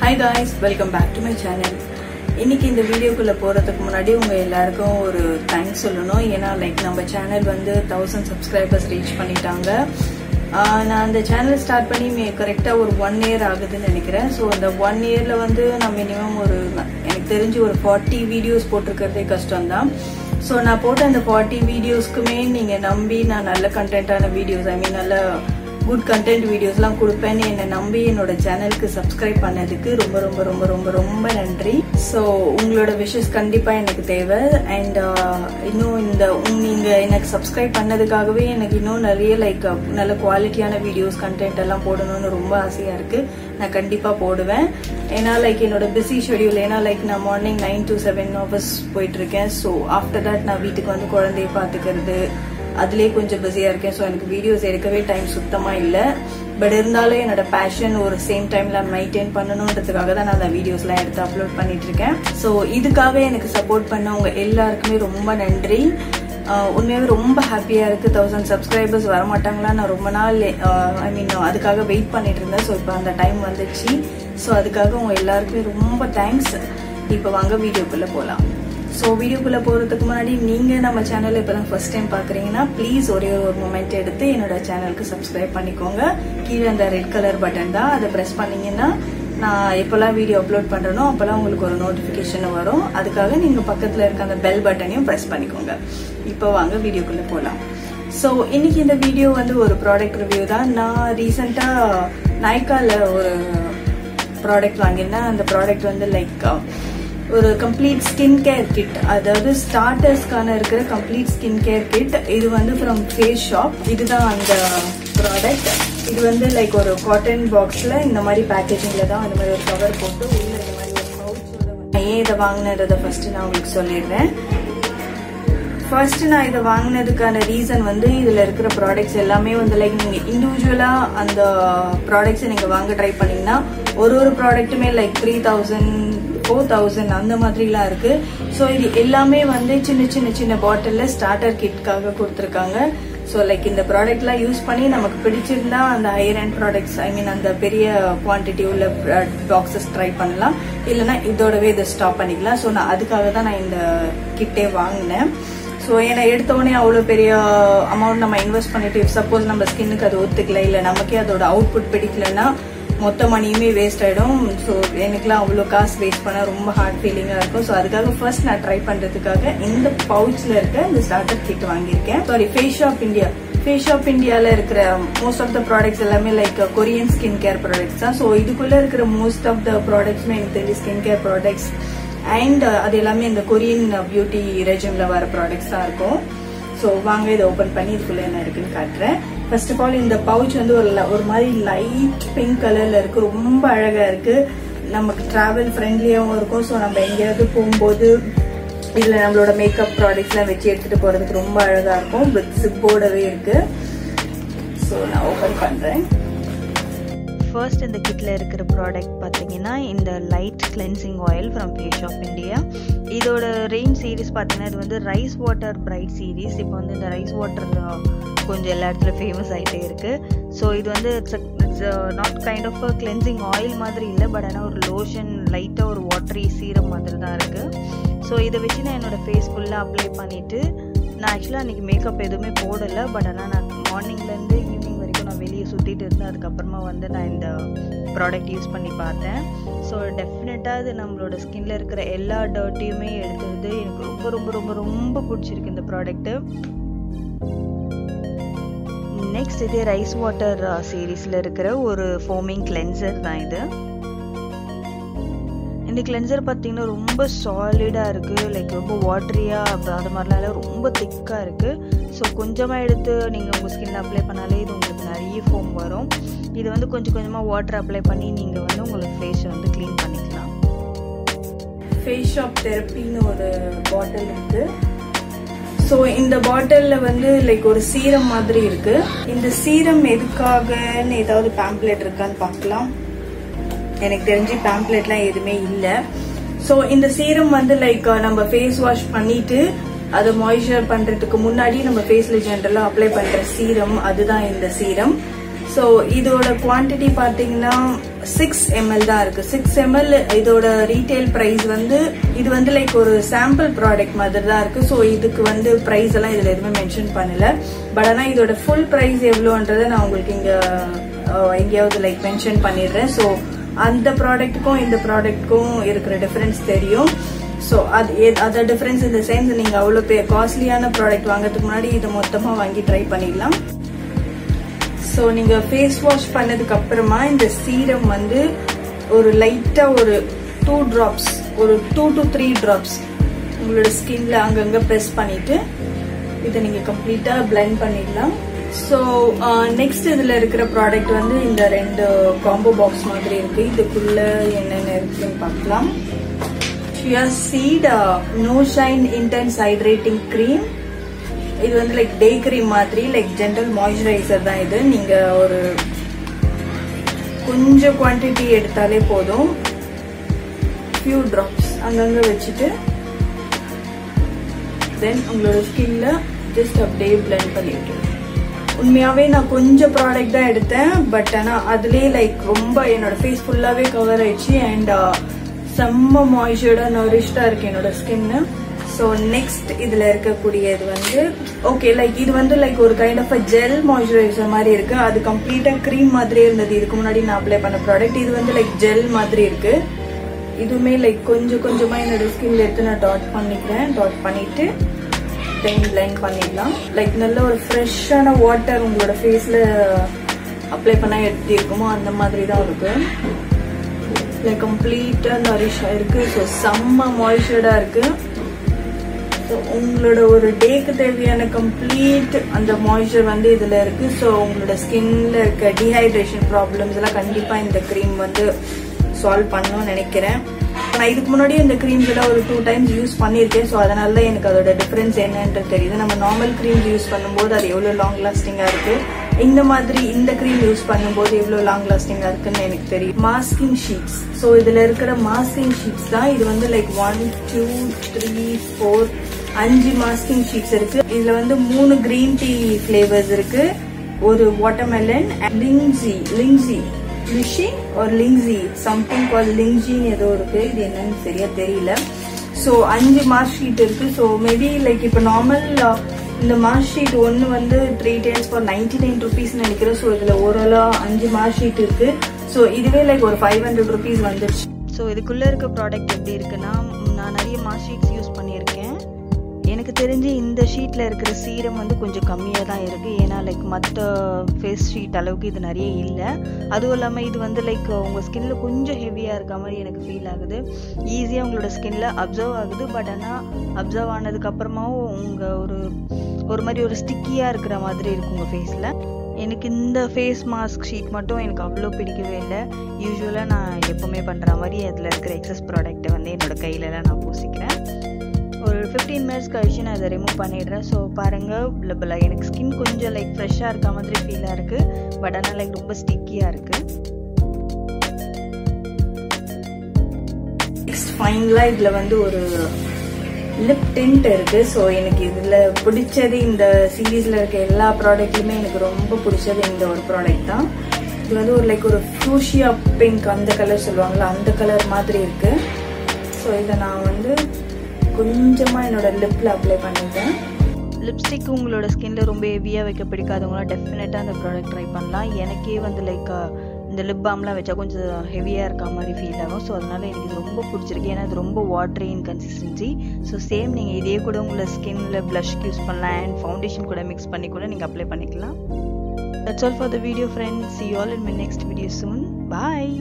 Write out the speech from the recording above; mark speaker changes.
Speaker 1: Hi guys welcome back to my channel இன்னைக்கு இந்த வீடியோக்குள்ளே போகிறதுக்கு முன்னாடி உங்கள் எல்லாருக்கும் ஒரு தேங்க்ஸ் சொல்லணும். ஏன்னா லைக் நம்ம சேனல் வந்து தௌசண்ட் சப்ஸ்கிரைபர்ஸ் ரீச் பண்ணிட்டாங்க. நான் அந்த சேனல் ஸ்டார்ட் பண்ணி கரெக்டாக ஒரு ஒன் இயர் ஆகுதுன்னு நினைக்கிறேன். ஸோ அந்த ஒன் இயரில் வந்து நான் மினிமம் ஒரு எனக்கு தெரிஞ்சு ஒரு ஃபார்ட்டி வீடியோஸ் போட்டிருக்கிறதே கஷ்டம்தான். ஸோ நான் போட்ட அந்த ஃபார்ட்டி வீடியோஸ்க்குமே நீங்கள் நம்பி நான் நல்ல கண்டென்ட்டான வீடியோஸ் ஐ மீன் நல்ல குட் கண்டென்ட் வீடியோஸ்லாம் கொடுப்பேன்னு என்னை நம்பி என்னோட சேனலுக்கு சப்ஸ்கிரைப் பண்ணதுக்கு ரொம்ப ரொம்ப ரொம்ப ரொம்ப ரொம்ப நன்றி. ஸோ உங்களோட விஷஸ் கண்டிப்பாக எனக்கு தேவை. அண்ட் uh, இன்னும் இந்த நீங்கள் எனக்கு சப்ஸ்கிரைப் பண்ணதுக்காகவே எனக்கு இன்னும் நிறைய லைக் uh, நல்ல குவாலிட்டியான வீடியோஸ் கண்டென்ட் எல்லாம் போடணும்னு ரொம்ப ஆசையாக இருக்குது நான் கண்டிப்பாக போடுவேன். ஏன்னா லைக் என்னோட பிஸி ஷெடியூல் ஏன்னா லைக் நான் morning nine to seven hours போயிட்டுருக்கேன் ஸோ ஆஃப்டர் தட் நான் வீட்டுக்கு வந்து குழந்தைய பார்த்துக்கிறது அதுலேயே கொஞ்சம் பிஸியா இருக்கேன். ஸோ எனக்கு வீடியோஸ் எடுக்கவே டைம் சுத்தமா இல்லை. பட் இருந்தாலும் என்னோட பேஷன் ஒரு சேம் டைம்ல மெயின்டைன் பண்ணணுன்றதுக்காக தான் நான் அந்த வீடியோஸ்லாம் எடுத்து அப்லோட் பண்ணிட்டு இருக்கேன். ஸோ இதுக்காக எனக்கு சப்போர்ட் பண்ணவங்க எல்லாருக்குமே ரொம்ப நன்றி. உண்மையாகவே ரொம்ப ஹாப்பியாக இருக்குது தௌசண்ட் சப்ஸ்கிரைபர்ஸ் வரமாட்டாங்களா? நான் ரொம்ப நாள் ஐ மீன் அதுக்காக வெயிட் பண்ணிட்டு இருந்தேன். ஸோ இப்போ அந்த டைம் வந்துச்சு. ஸோ அதுக்காக உங்கள் எல்லாருக்குமே ரொம்ப தேங்க்ஸ் இப்போ வாங்க வீடியோக்குள்ளே போகலாம் ஸோ வீடியோக்குள்ள போறதுக்கு முன்னாடி நீங்க நம்ம சேனல் இப்போ தான் ஃபர்ஸ்ட் டைம் பாக்குறீங்கன்னா ப்ளீஸ் ஒரே ஒரு மொமெண்ட் எடுத்து என்னோட சேனலுக்கு சப்ஸ்கிரைப் பண்ணிக்கோங்க. கீழே அந்த ரெட் கலர் பட்டன் தான். அதை ப்ரெஸ் பண்ணீங்கன்னா நான் எப்போல்லாம் வீடியோ அப்லோட் பண்றேனோ அப்போல்லாம் உங்களுக்கு ஒரு நோட்டிஃபிகேஷன் வரும். அதுக்காக நீங்க பக்கத்துல இருக்க அந்த பெல் பட்டனையும் ப்ரெஸ் பண்ணிக்கோங்க. இப்போ வாங்க வீடியோக்குள்ள போலாம். ஸோ இன்னைக்கு இந்த வீடியோ வந்து ஒரு ப்ராடக்ட் ரிவ்யூ தான். நான் ரீசெண்டாக நாய்க்கால ஒரு ப்ராடக்ட் வாங்கியிருந்தேன். அந்த ப்ராடக்ட் வந்து லைக் ஒரு கம்ப்ளீட் ஸ்கின் கேர் கிட் அதாவது ஸ்டார்டர்ஸ்க்கான இருக்கிற கம்ப்ளீட் ஸ்கின் கேர் கிட் இது வந்து ஃப்ரம் ஃபேஸ் ஷாப் இதுதான் அந்த ப்ராடக்ட் இது வந்து லைக் ஒரு காட்டன் பாக்ஸில் இந்த மாதிரி பேக்கேஜிங்கில் தான் அந்த மாதிரி ஒரு கவர் போட்டு உள்ள இந்த மாதிரி ஒரு பவுச்சோட ஏன் இதை வாங்கினதை ஃபர்ஸ்ட் நான் உங்களுக்கு சொல்லிடுறேன். ஃபர்ஸ்ட் நான் இதை வாங்கினதுக்கான ரீசன் வந்து இதில் இருக்கிற ப்ராடக்ட்ஸ் எல்லாமே வந்து லைக் நீங்கள் இண்டிவிஜுவலாக அந்த ப்ராடக்ட்ஸை நீங்கள் வாங்க ட்ரை பண்ணிங்கன்னா ஒரு ஒரு ப்ராடக்ட்டுமே like three thousand four thousand அந்த மாதிரிலாம் இருக்கு. ஸோ இது எல்லாமே வந்து சின்ன சின்ன சின்ன பாட்டிலில் ஸ்டார்டர் கிட்காக கொடுத்துருக்காங்க. ஸோ லைக் இந்த ப்ராடக்ட்லாம் யூஸ் பண்ணி நமக்கு பிடிச்சிருந்தா அந்த higher and products I mean அந்த பெரிய குவான்டிட்டி உள்ள uh, பாக்ஸஸ் ட்ரை பண்ணலாம். இல்லைன்னா இதோடவே இதை ஸ்டாப் பண்ணிக்கலாம். ஸோ நான் அதுக்காக தான் நான் இந்த கிட்டே வாங்கினேன். ஸோ ஏன்னா எடுத்தோடனே அவ்வளோ பெரிய அமௌண்ட் நம்ம இன்வெஸ்ட் பண்ணிட்டு சப்போஸ் நம்ம ஸ்கின்னுக்கு அது ஒத்துக்கல இல்லை நமக்கே அதோட அவுட்புட் பிடிக்கலன்னா மொத்த மணியுமே வேஸ்ட் ஆயிடும். ஸோ எனக்குலாம் அவ்வளோ காசு வேஸ்ட் பண்ண ரொம்ப ஹார்ட் ஃபீலிங்காக இருக்கும். ஸோ அதுக்காக ஃபர்ஸ்ட் நான் ட்ரை பண்ணுறதுக்காக இந்த பவுச்சில் இருக்க இந்த ஸ்டார்டர் கிட் வாங்கியிருக்கேன். Sorry face shop India face shop இந்தியாவில் இருக்கிற மோஸ்ட் ஆஃப் த ப்ராடக்ட்ஸ் எல்லாமே like Korean skin care products தான். ஸோ இதுக்குள்ளே இருக்கிற மோஸ்ட் ஆஃப் த ப்ராடக்ட்ஸ்மே எனக்கு தெரிஞ்சு ஸ்கின் கேர் ப்ராடக்ட்ஸ் அண்ட் அது எல்லாமே இந்த கொரியன் பியூட்டி ரெஜிம்ல வர ப்ராடக்ட்ஸ் தான் இருக்கும். ஸோ வாங்க இதை ஓப்பன் பண்ணி இதுக்குள்ள என்ன இருக்குன்னு காட்டுறேன். ஃபர்ஸ்ட் ஆஃப் ஆல் இந்த பவுச் வந்து ஒரு ல- ஒரு மாதிரி லைட் பிங்க் கலர்ல இருக்கு. ரொம்ப அழகா இருக்கு. நமக்கு டிராவல் ஃப்ரெண்ட்லியாகவும் இருக்கும். ஸோ நம்ம எங்கேயாவது போகும்போது இதில் நம்மளோட மேக்கப் ப்ராடக்ட்ஸ்லாம் வச்சு எடுத்துகிட்டு போகிறதுக்கு ரொம்ப அழகாக இருக்கும். வித் சிப்போடவே இருக்கு. ஸோ நான் ஓப்பன் பண்ணுறேன்
Speaker 2: ஃபர்ஸ்ட் இந்த கிட்டில் இருக்கிற ப்ராடக்ட் பார்த்தீங்கன்னா இந்த light cleansing oil from face of India இதோட ரேஞ்ச் சீரிஸ் பார்த்தீங்கன்னா இது வந்து ரைஸ் வாட்டர் பிரைட் சீரிஸ் இப்போ வந்து இந்த ரைஸ் வாட்டர் கொஞ்சம் எல்லா இடத்துல ஃபேமஸ் ஆகிட்டே இருக்குது ஸோ இது வந்து it's it's not kind of a cleansing oil மாதிரி இல்லை பட் ஆனால் ஒரு லோஷன் லைட்டாக ஒரு வாட்டரி சீரம் மாதிரி தான் இருக்குது ஸோ இதை வச்சு நான் என்னோட ஃபேஸ் ஃபுல்லாக அப்ளை பண்ணிவிட்டு நான் ஆக்சுவலாக அன்றைக்கி மேக்கப் எதுவுமே போடலை பட் ஆனால் நான் மார்னிங்லேருந்து ஈவினிங் வரைக்கும் நான் வெளியே சுற்றிட்டு இருந்தேன். அதுக்கப்புறமா வந்து நான் இந்த ப்ராடக்ட் யூஸ் பண்ணி பார்த்தேன். ஸோ டெஃபினட்டாக இது நம்மளோட ஸ்கின்ல இருக்கிற எல்லா டர்ட்டியுமே எடுத்துருது எனக்கு ரொம்ப ரொம்ப ரொம்ப ரொம்ப பிடிச்சிருக்கு இந்த ப்ராடக்ட்டு நெக்ஸ்ட் இதே ரைஸ் வாட்டர் சீரீஸில் இருக்கிற ஒரு ஃபோமிங் கிளென்சர் தான் இது. இந்த கிளென்சர் பார்த்தீங்கன்னா ரொம்ப சாலிடாக இருக்குது லைக் ரொம்ப வாட்ரியாக அது மாதிரிலாம் இல்லை ரொம்ப திக்காக இருக்குது ஸோ கொஞ்சமாக எடுத்து நீங்கள் உங்கள் ஸ்கின்ல அப்ளை பண்ணாலே இது உங்களுக்கு நிறைய ஃபோம் வரும். இது வந்து கொஞ்சம் கொஞ்சமாக வாட்டர் அப்ளை பண்ணி நீங்கள் வந்து உங்களுக்கு ஃபேஸை வந்து க்ளீன் பண்ணிக்கலாம்.
Speaker 1: ஃபேஸ் ஷாப் தெரப்பின்னு ஒரு பாட்டில் இருக்குது ஸோ இந்த பாட்டில்ல வந்து லைக் ஒரு சீரம் மாதிரி இருக்கு. இந்த சீரம் எதுக்காகன்னு ஏதாவது பேம்ப்ளெட் இருக்கான்னு பார்க்கலாம். எனக்கு தெரிஞ்சு பேம்ப்ளெட்லாம் எதுவுமே இல்லை. ஸோ இந்த சீரம் வந்து லைக் நம்ம ஃபேஸ் வாஷ் பண்ணிட்டு அதை மாய்ஸ்சர் பண்றதுக்கு முன்னாடி நம்ம ஃபேஸ்ல ஜென்ரலா அப்ளை பண்ற சீரம் அதுதான் இந்த சீரம் ஸோ இதோட குவான்டிட்டி பார்த்தீங்கன்னா சிக்ஸ் எம்எல் தான் இருக்கு. சிக்ஸ் எம்எல் இதோட ரீட்டைல் ப்ரைஸ் வந்து இது வந்து லைக் ஒரு சாம்பிள் ப்ராடக்ட் மாதிரி தான் இருக்கு. ஸோ இதுக்கு வந்து ப்ரைஸ் எல்லாம் இதுல எதுவுமே மென்ஷன் பண்ணல. பட் ஆனால் இதோட ஃபுல் ப்ரைஸ் எவ்வளோன்றதை நான் உங்களுக்கு இங்க எங்கேயாவது லைக் மென்ஷன் பண்ணிடுறேன். ஸோ அந்த ப்ராடக்ட்டுக்கும் இந்த ப்ராடக்ட்டுக்கும் இருக்கிற டிஃபரன்ஸ் தெரியும். ஸோ அது எ- அதோட டிஃபரன்ஸ் இந்த சென்ஸ் நீங்க அவ்வளோ பே காஸ்ட்லியான ப்ராடக்ட் வாங்குறதுக்கு முன்னாடி இதை மொத்தமாக வாங்கி ட்ரை பண்ணிடலாம். ஸோ நீங்கள் ஃபேஸ் வாஷ் பண்ணதுக்கப்புறமா இந்த சீரம் வந்து ஒரு லைட்டாக ஒரு டூ ட்ராப்ஸ் ஒரு டூ டு த்ரீ ட்ராப்ஸ் உங்களோட ஸ்கின்ல அங்கங்கே ப்ரெஸ் பண்ணிட்டு இதை நீங்கள் கம்ப்ளீட்டாக பிளெண்ட் பண்ணிடலாம். ஸோ நெக்ஸ்ட் இதில் இருக்கிற ப்ராடக்ட் வந்து இந்த ரெண்டு காம்போ பாக்ஸ் மாதிரி இருக்கு. இதுக்குள்ள என்னென்ன இருக்குன்னு பார்க்கலாம். Chia Seed uh, No Shine Intense Hydrating இது வந்து லைக் டே கிரீம் மாதிரி லைக் ஜென்ரல் மாய்ஸ்சரைசர் தான் இது. நீங்க ஒரு கொஞ்சம் குவான்டிட்டி எடுத்தாலே போதும். ஃபியூ ட்ராப்ஸ் அங்கங்க வச்சுட்டு தென் உங்களோட ஸ்கின்ல ஜஸ்ட் அப்படியே பிளெண்ட் பண்ணிட்டு உண்மையாவே நான் கொஞ்சம் ப்ராடக்ட் தான் எடுத்தேன் பட் ஆனா அதுலேயே லைக் ரொம்ப என்னோட ஃபேஸ் ஃபுல்லாவே கவர் ஆயிடுச்சு. அண்ட் uh, செம்ம மாய்ஸ்சர்டா நரிஷ்டா இருக்கு என்னோட ஸ்கின்னு ஸோ நெக்ஸ்ட் இதில் இருக்கக்கூடியது வந்து ஓகே லைக் இது வந்து லைக் ஒரு கைண்ட் ஆஃப் ஜெல் மாய்ஸ்சரைசர் மாதிரி இருக்கு. அது கம்ப்ளீட்டாக க்ரீம் மாதிரியே இருந்தது. இதுக்கு முன்னாடி நான் அப்ளை பண்ண ப்ராடக்ட் இது வந்து லைக் ஜெல் மாதிரி இருக்கு. இதுவுமே லைக் கொஞ்சம் கொஞ்சமாக என்னோட ஸ்கின்ல எடுத்து நான் டாட் பண்ணிக்கிறேன். டாட் பண்ணிட்டு தென் பிளைண்ட் பண்ணிடலாம். லைக் நல்ல ஒரு ஃப்ரெஷ்ஷான வாட்டர் உங்களோட ஃபேஸில் அப்ளை பண்ணால் எப்படி இருக்குமோ அந்த மாதிரி தான் இருக்கு. லைக் கம்ப்ளீட்டாக நரிஷ் ஆயிருக்கு ஸோ செம்ம மாய்ஸ்சர்டா இருக்குது உங்களோட ஒரு டேக்கு தேவையான கம்ப்ளீட் அந்த மாய்ஸ்சர் வந்து இதுல இருக்கு. ஸோ உங்களோட ஸ்கின்ல இருக்க டீஹைட்ரேஷன் ப்ராப்ளம்ஸ் எல்லாம் கண்டிப்பா இந்த க்ரீம் வந்து சால்வ் பண்ணணும்னு நினைக்கிறேன். நான் இதுக்கு முன்னாடி இந்த க்ரீம்ஸ் எல்லாம் ஒரு டூ டைம்ஸ் யூஸ் பண்ணியிருக்கேன். ஸோ அதனால தான் எனக்கு அதோட டிஃபரன்ஸ் என்னன்றது தெரியுது. நம்ம நார்மல் க்ரீம்ஸ் யூஸ் பண்ணும்போது அது எவ்வளோ லாங் லாஸ்டிங்காக இருக்கு? இந்த மாதிரி இந்த க்ரீம் யூஸ் பண்ணும்போது எவ்வளோ லாங் லாஸ்டிங்காக இருக்குன்னு எனக்கு தெரியும். மாஸ்கிங் ஷீட்ஸ் ஸோ இதில் இருக்கிற மாஸ்கிங் ஷீட்ஸ் தான் இது வந்து like one two three four அஞ்சு மாஸ்கிங் ஷீட்ஸ் இருக்கு. இதுல வந்து மூணு கிரீன் டீ பிளேவர்ஸ் இருக்கு. ஒரு வாட்டர்மெலன் லிங்ஸி லிங்ஸி லிஷி ஒரு லிங்ஸி சம்திங் கால் லிங்ஜின்னு ஏதோ இருக்கு. இது என்னன்னு சரியா தெரியல. ஸோ அஞ்சு மார்க் ஷீட் இருக்கு. ஸோ மேபி லைக் இப்போ நார்மல் இந்த மார்க் ஷீட் ஒன்று வந்து three days for ninety nine rupees நினைக்கிறேன். ஸோ இதில் ஓரளவு அஞ்சு மார்க் ஷீட் இருக்கு. ஸோ இதுவே லைக் ஒரு ஃபைவ் ஹண்ட்ரட் ருபீஸ் வந்துருச்சு.
Speaker 2: ஸோ இதுக்குள்ளே இருக்க ப்ராடக்ட் எப்படி இருக்குன்னா நான் நிறைய மார்க் ஷீட்ஸ் யூஸ் எனக்கு தெரிஞ்சு இந்த ஷீட்டில் இருக்கிற சீரம் வந்து கொஞ்சம் கம்மியாக தான் இருக்குது ஏன்னா லைக் மற்ற ஃபேஸ் ஷீட் அளவுக்கு இது நிறைய இல்லை. அதுவும் இல்லாமல் இது வந்து லைக் உங்கள் ஸ்கின்ல கொஞ்சம் ஹெவியாக இருக்க மாதிரி எனக்கு ஃபீல் ஆகுது. ஈஸியாக உங்களோட ஸ்கின்ல அப்சர்வ் ஆகுது. பட் ஆனால் அப்சர்வ் ஆனதுக்கப்புறமாவும் உங்கள் ஒரு ஒரு மாதிரி ஒரு ஸ்டிக்கியாக இருக்கிற மாதிரி இருக்கும் உங்கள் ஃபேஸில் எனக்கு இந்த ஃபேஸ் மாஸ்க் ஷீட் மட்டும் எனக்கு அவ்வளோ பிடிக்கவே இல்லை. யூஸ்வலாக நான் எப்போவுமே பண்ணுற மாதிரி அதில் இருக்கிற எக்ஸஸ் ப்ராடக்ட்டை வந்து என்னோடய கையிலலாம் நான் பூசிக்கிறேன். ஒரு ஃபிஃப்டீன் மினிட்ஸ் கழிச்சு நான் அதை ரிமூவ் பண்ணிடுறேன். ஸோ பாருங்கள் எனக்கு ஸ்கின் கொஞ்சம் லைக் ஃப்ரெஷ்ஷாக இருக்க மாதிரி ஃபீலாக இருக்குது பட் ஆனால் லைக் ரொம்ப ஸ்டிக்கியாக இருக்குது
Speaker 1: நெக்ஸ்ட் ஃபைனலாக இதில் வந்து ஒரு லிப் டென்ட் இருக்குது ஸோ எனக்கு இதில் பிடிச்சது இந்த சீரீஸில் இருக்க எல்லா ப்ராடக்ட்லையுமே எனக்கு ரொம்ப பிடிச்சது இந்த ஒரு ப்ராடக்ட் தான். இது வந்து ஒரு லைக் ஒரு ஃப்ரூஷியா பிங்க் அந்த கலர் சொல்லுவாங்கள்ல அந்த கலர் மாதிரி இருக்குது ஸோ இதை நான் வந்து கொஞ்சமாக என்னோட லிப்பில் அப்ளை பண்ணிட்டேன்.
Speaker 2: லிப்ஸ்டிக் உங்களோட ஸ்கின்ல ரொம்ப ஹெவியாக வைக்க பிடிக்காதவங்களாம் டெஃபினட்டாக அந்த ப்ராடக்ட் ட்ரை பண்ணலாம். எனக்கே வந்து லைக் இந்த லிப் பாம்லாம் வச்சா கொஞ்சம் ஹெவியாக இருக்க மாதிரி ஃபீல் ஆகும். ஸோ அதனால எனக்கு இது ரொம்ப பிடிச்சிருக்கு. ஏன்னா இது ரொம்ப watery in consistency so same நீங்கள் இதே கூட உங்களை ஸ்கின்ல ப்ளஷ்க்கு யூஸ் பண்ணலாம். அண்ட் ஃபவுண்டேஷன் கூட மிக்ஸ் பண்ணி கூட நீங்கள் அப்ளை பண்ணிக்கலாம். That's all for the video friends see all in my next video soon bye